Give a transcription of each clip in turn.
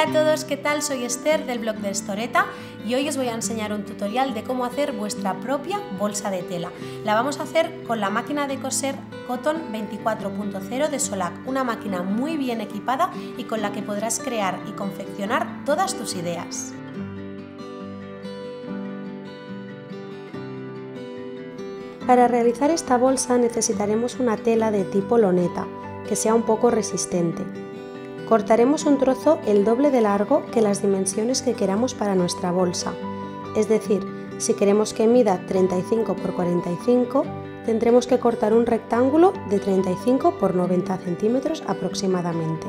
Hola a todos, ¿qué tal? Soy Esther del blog de Estoreta y hoy os voy a enseñar un tutorial de cómo hacer vuestra propia bolsa de tela. La vamos a hacer con la máquina de coser Cotton 24.0 de Solac, una máquina muy bien equipada y con la que podrás crear y confeccionar todas tus ideas. Para realizar esta bolsa necesitaremos una tela de tipo loneta, que sea un poco resistente. Cortaremos un trozo el doble de largo que las dimensiones que queramos para nuestra bolsa. Es decir, si queremos que mida 35 x 45, tendremos que cortar un rectángulo de 35 x 90 centímetros aproximadamente.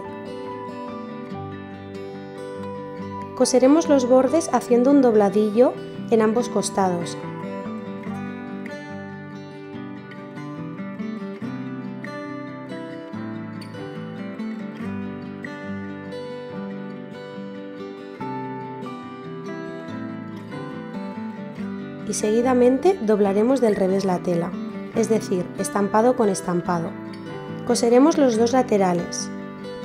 Coseremos los bordes haciendo un dobladillo en ambos costados y seguidamente doblaremos del revés la tela, es decir, estampado con estampado. Coseremos los dos laterales.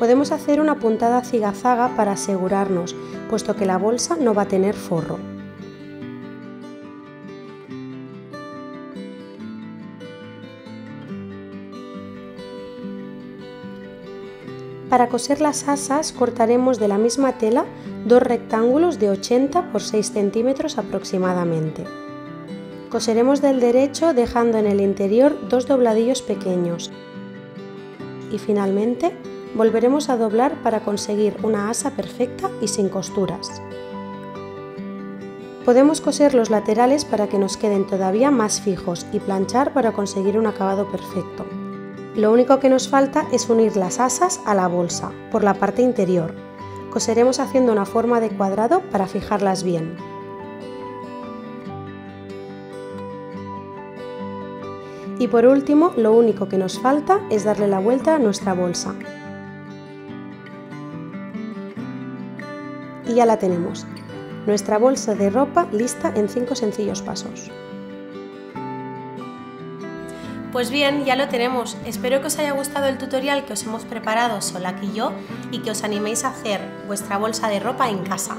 Podemos hacer una puntada cigazaga para asegurarnos, puesto que la bolsa no va a tener forro. Para coser las asas cortaremos de la misma tela dos rectángulos de 80 por 6 centímetros aproximadamente. Coseremos del derecho dejando en el interior dos dobladillos pequeños y finalmente volveremos a doblar para conseguir una asa perfecta y sin costuras. Podemos coser los laterales para que nos queden todavía más fijos y planchar para conseguir un acabado perfecto. Lo único que nos falta es unir las asas a la bolsa por la parte interior. Coseremos haciendo una forma de cuadrado para fijarlas bien. Y por último, lo único que nos falta es darle la vuelta a nuestra bolsa. Y ya la tenemos. Nuestra bolsa de ropa lista en 5 sencillos pasos. Pues bien, ya lo tenemos. Espero que os haya gustado el tutorial que os hemos preparado Solak y yo y que os animéis a hacer vuestra bolsa de ropa en casa.